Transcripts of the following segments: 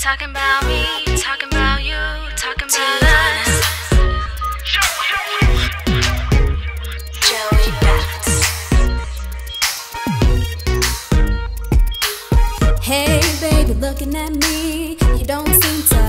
Talking about me, talking about you, talking about us. Joey. Hey, baby, looking at me. You don't seem to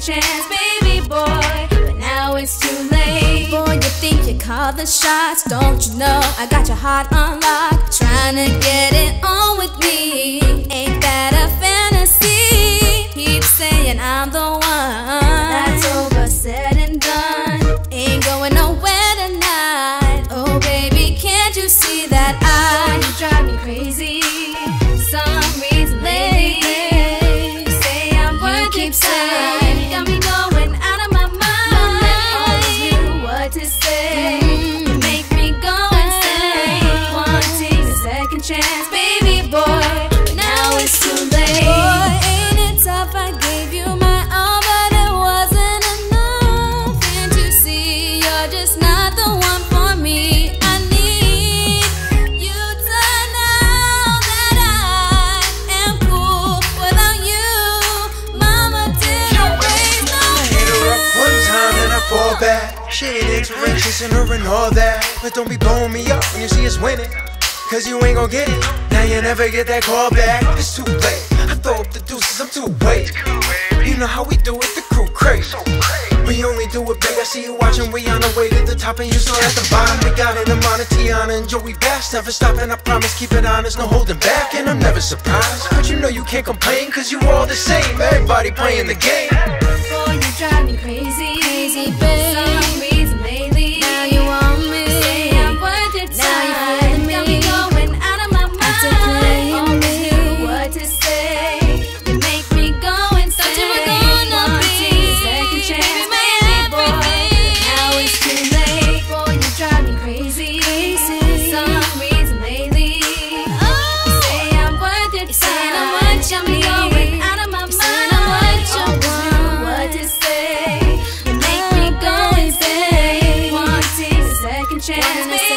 chance, baby boy. But now it's too late. Boy, you think you call the shots. Don't you know I got your heart unlocked? Trying to get it on with me. Ain't that a fantasy? Keep saying I'm the one. Back. She ain't inspirations in her and all that. But don't be blowing me up when you see us winning. Cause you ain't gon' get it. Now you never get that call back. It's too late. I throw up the deuces, I'm too late. You know how we do it, the crew crazy. We only do it big. I see you watching. We on the way to the top and you still at the bottom. We got it, Amana, Tyannah, and Joey Bass. Never stopping, I promise. Keep it honest, no holding back. And I'm never surprised. But you know you can't complain, cause you all the same. Everybody playing the game. Drive me crazy. Crazy, babe. Some attention.